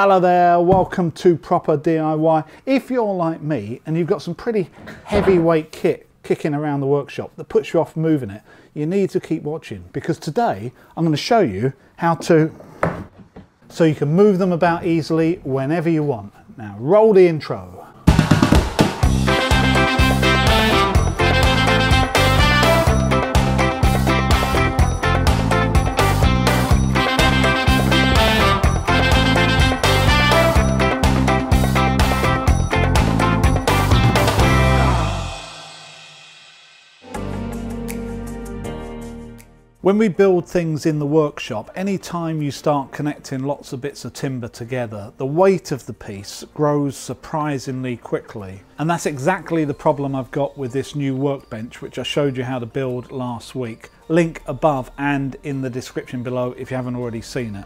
Hello there, welcome to Proper DIY. If you're like me and you've got some pretty heavyweight kit kicking around the workshop that puts you off moving it, you need to keep watching because today I'm going to show you how to so you can move them about easily whenever you want. Now roll the intro. When we build things in the workshop, any time you start connecting lots of bits of timber together, the weight of the piece grows surprisingly quickly. And that's exactly the problem I've got with this new workbench, which I showed you how to build last week. Link above and in the description below if you haven't already seen it.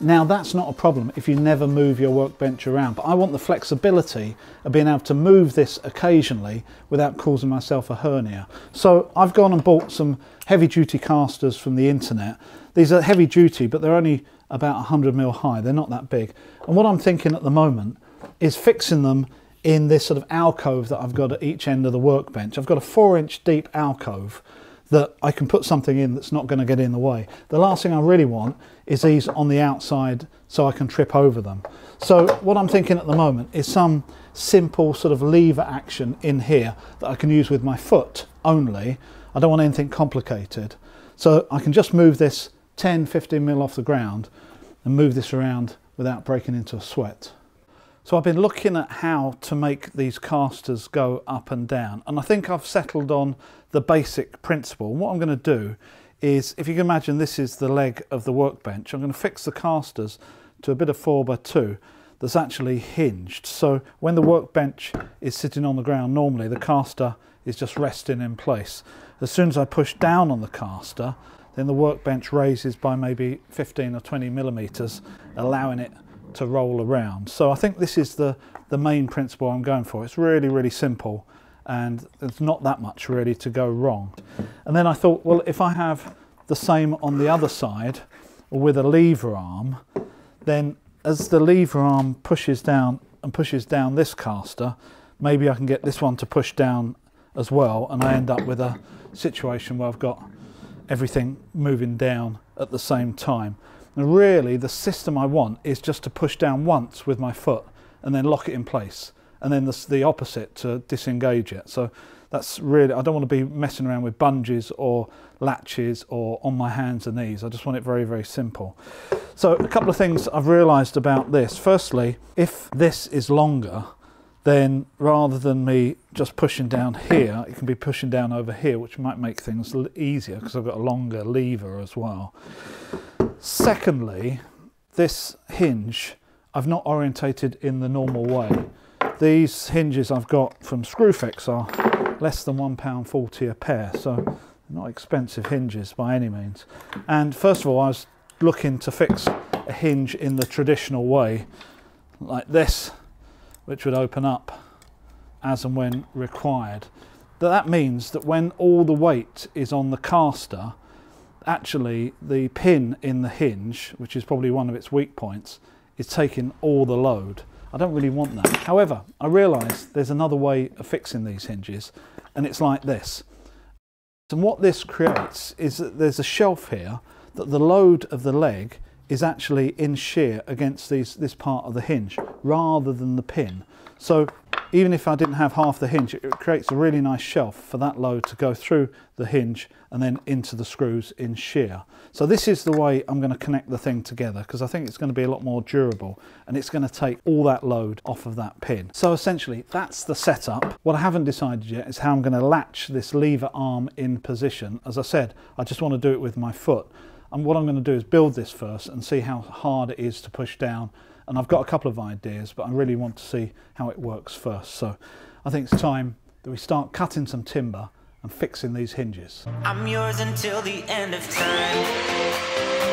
Now that's not a problem if you never move your workbench around, but I want the flexibility of being able to move this occasionally without causing myself a hernia. So I've gone and bought some heavy duty casters from the internet. These are heavy duty, but they're only about 100 mil high. They're not that big. And what I'm thinking at the moment is fixing them in this sort of alcove that I've got at each end of the workbench. I've got a four inch deep alcove that I can put something in that's not going to get in the way. The last thing I really want is these on the outside so I can trip over them. So what I'm thinking at the moment is some simple sort of lever action in here that I can use with my foot only. I don't want anything complicated. So I can just move this 10, 15 mil off the ground and move this around without breaking into a sweat. So I've been looking at how to make these casters go up and down and I think I've settled on the basic principle. And what I'm going to do is, if you can imagine this is the leg of the workbench, I'm going to fix the casters to a bit of 4x2 that's actually hinged. So when the workbench is sitting on the ground normally the caster is just resting in place. As soon as I push down on the caster then the workbench raises by maybe 15 or 20 millimeters allowing it to roll around. So I think this is the, the main principle I'm going for. It's really, really simple and there's not that much really to go wrong. And then I thought, well, if I have the same on the other side with a lever arm, then as the lever arm pushes down and pushes down this caster, maybe I can get this one to push down as well and I end up with a situation where I've got everything moving down at the same time. And really the system I want is just to push down once with my foot and then lock it in place and then the, the opposite to disengage it. So that's really, I don't want to be messing around with bungees or latches or on my hands and knees. I just want it very, very simple. So a couple of things I've realized about this. Firstly, if this is longer, then rather than me just pushing down here, it can be pushing down over here, which might make things easier because I've got a longer lever as well. Secondly, this hinge I've not orientated in the normal way. These hinges I've got from Screwfix are less than £1.40 a pair, so not expensive hinges by any means. And first of all, I was looking to fix a hinge in the traditional way, like this, which would open up as and when required. That means that when all the weight is on the caster, actually the pin in the hinge, which is probably one of its weak points, is taking all the load. I don't really want that. However, I realise there's another way of fixing these hinges and it's like this. And what this creates is that there's a shelf here that the load of the leg is actually in shear against these, this part of the hinge rather than the pin. So even if I didn't have half the hinge, it creates a really nice shelf for that load to go through the hinge and then into the screws in shear. So this is the way I'm going to connect the thing together because I think it's going to be a lot more durable and it's going to take all that load off of that pin. So essentially that's the setup. What I haven't decided yet is how I'm going to latch this lever arm in position. As I said, I just want to do it with my foot. And what I'm going to do is build this first and see how hard it is to push down. And I've got a couple of ideas, but I really want to see how it works first. So I think it's time that we start cutting some timber and fixing these hinges. I'm yours until the end of time.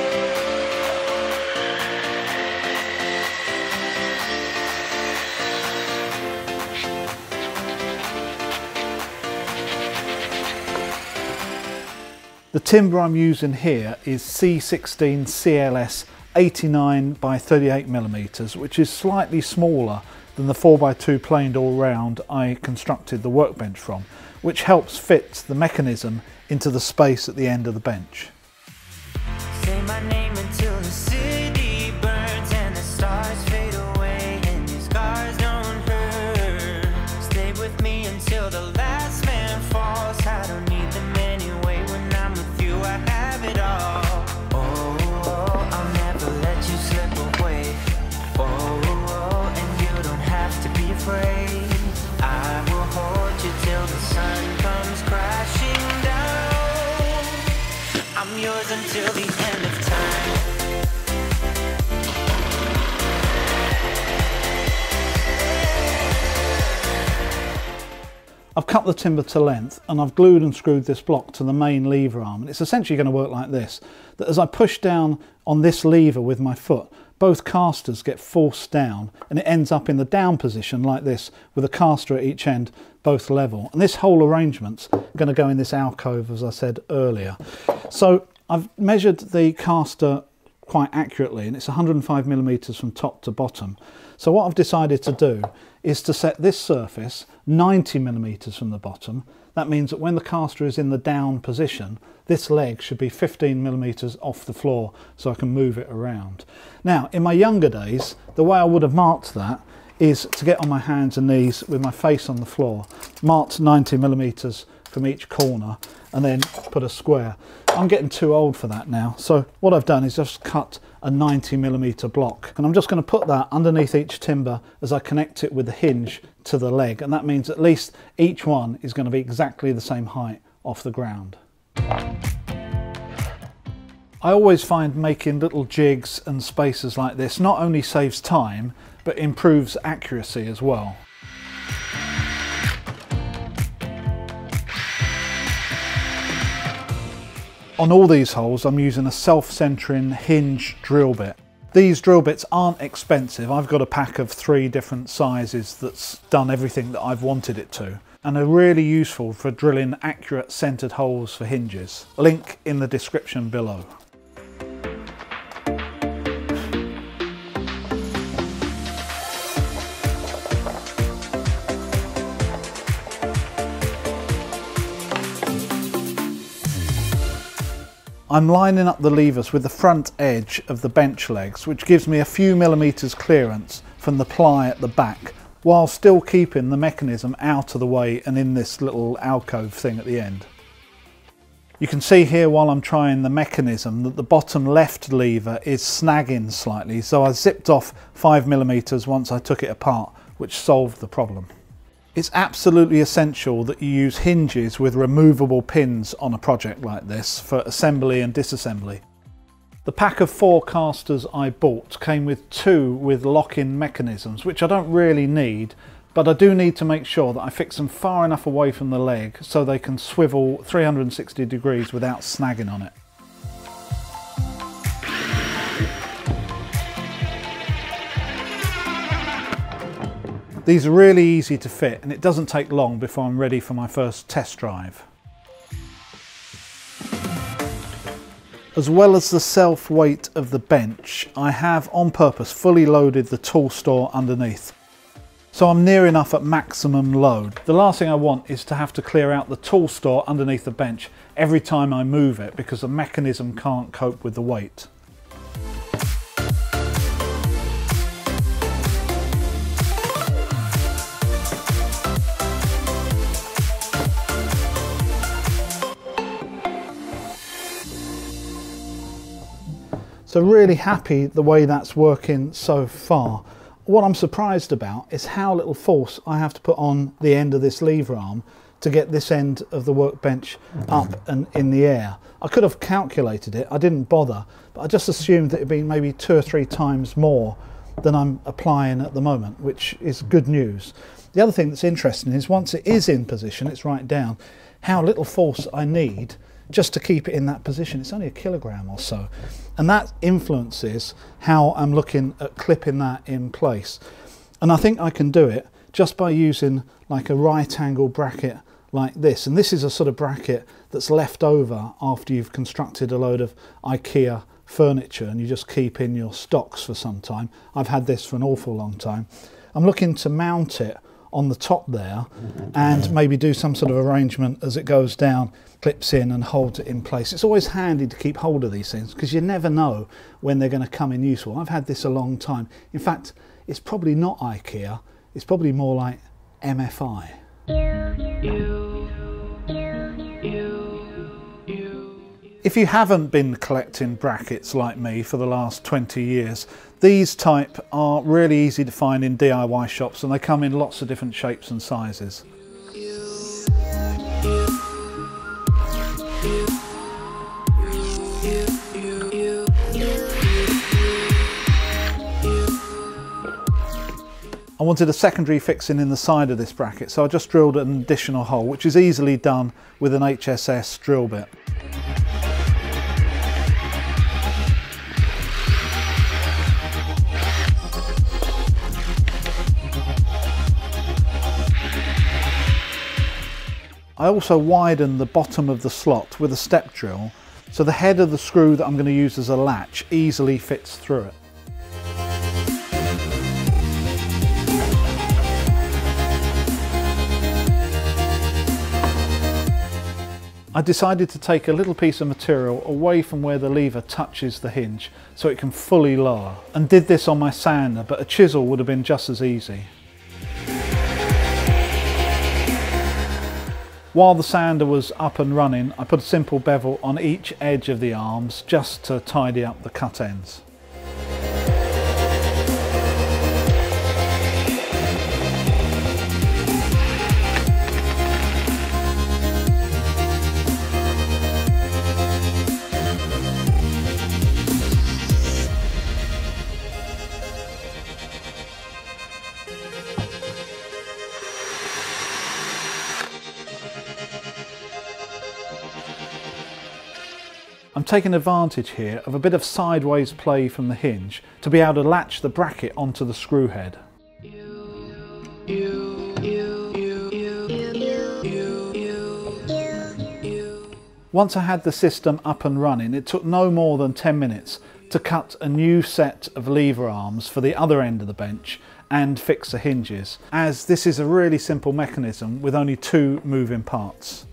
The timber I'm using here is C16 CLS 89 by 38 millimeters, which is slightly smaller than the 4x2 planed all round I constructed the workbench from, which helps fit the mechanism into the space at the end of the bench. Until the end of time. I've cut the timber to length and I've glued and screwed this block to the main lever arm. And it's essentially going to work like this that as I push down on this lever with my foot both casters get forced down and it ends up in the down position like this with a caster at each end both level. And this whole arrangement's going to go in this alcove as I said earlier. So I've measured the caster quite accurately and it's 105 millimeters from top to bottom. So what I've decided to do is to set this surface 90 millimeters from the bottom. That means that when the caster is in the down position, this leg should be 15 millimeters off the floor so I can move it around. Now, in my younger days, the way I would have marked that is to get on my hands and knees with my face on the floor, marked 90 millimeters from each corner and then put a square. I'm getting too old for that now. So what I've done is just cut a 90 millimeter block and I'm just going to put that underneath each timber as I connect it with the hinge to the leg. And that means at least each one is going to be exactly the same height off the ground. I always find making little jigs and spacers like this not only saves time, but improves accuracy as well. On all these holes I'm using a self-centering hinge drill bit. These drill bits aren't expensive. I've got a pack of three different sizes that's done everything that I've wanted it to and are really useful for drilling accurate centered holes for hinges. Link in the description below. I'm lining up the levers with the front edge of the bench legs, which gives me a few millimetres clearance from the ply at the back, while still keeping the mechanism out of the way and in this little alcove thing at the end. You can see here while I'm trying the mechanism that the bottom left lever is snagging slightly, so I zipped off 5mm once I took it apart, which solved the problem. It's absolutely essential that you use hinges with removable pins on a project like this for assembly and disassembly. The pack of four casters I bought came with two with lock-in mechanisms, which I don't really need, but I do need to make sure that I fix them far enough away from the leg so they can swivel 360 degrees without snagging on it. These are really easy to fit and it doesn't take long before I'm ready for my first test drive. As well as the self weight of the bench, I have on purpose fully loaded the tool store underneath. So I'm near enough at maximum load. The last thing I want is to have to clear out the tool store underneath the bench every time I move it because the mechanism can't cope with the weight. So really happy the way that's working so far. What I'm surprised about is how little force I have to put on the end of this lever arm to get this end of the workbench mm-hmm. up and in the air. I could have calculated it, I didn't bother, but I just assumed that it'd been maybe two or three times more than I'm applying at the moment, which is good news. The other thing that's interesting is once it is in position, it's right down, how little force I need just to keep it in that position. It's only a kilogram or so. And that influences how I'm looking at clipping that in place. And I think I can do it just by using like a right angle bracket like this. And this is a sort of bracket that's left over after you've constructed a load of IKEA furniture and you just keep in your stocks for some time. I've had this for an awful long time. I'm looking to mount it on the top there and maybe do some sort of arrangement as it goes down, clips in and holds it in place. It's always handy to keep hold of these things because you never know when they're going to come in useful. I've had this a long time. In fact, it's probably not IKEA, it's probably more like MFI. If you haven't been collecting brackets like me for the last 20 years, these type are really easy to find in DIY shops and they come in lots of different shapes and sizes. I wanted a secondary fixing in the side of this bracket so I just drilled an additional hole which is easily done with an HSS drill bit. I also widen the bottom of the slot with a step drill so the head of the screw that I'm going to use as a latch easily fits through it. I decided to take a little piece of material away from where the lever touches the hinge so it can fully lower and did this on my sander but a chisel would have been just as easy. While the sander was up and running, I put a simple bevel on each edge of the arms just to tidy up the cut ends. I'm taking advantage here of a bit of sideways play from the hinge to be able to latch the bracket onto the screw head. Once I had the system up and running, it took no more than 10 minutes to cut a new set of lever arms for the other end of the bench and fix the hinges, as this is a really simple mechanism with only two moving parts.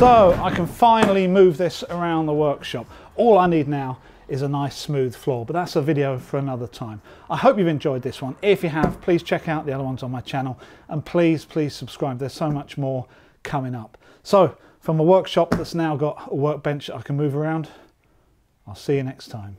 So I can finally move this around the workshop. All I need now is a nice smooth floor, but that's a video for another time. I hope you've enjoyed this one. If you have, please check out the other ones on my channel and please, please subscribe. There's so much more coming up. So from a workshop that's now got a workbench I can move around, I'll see you next time.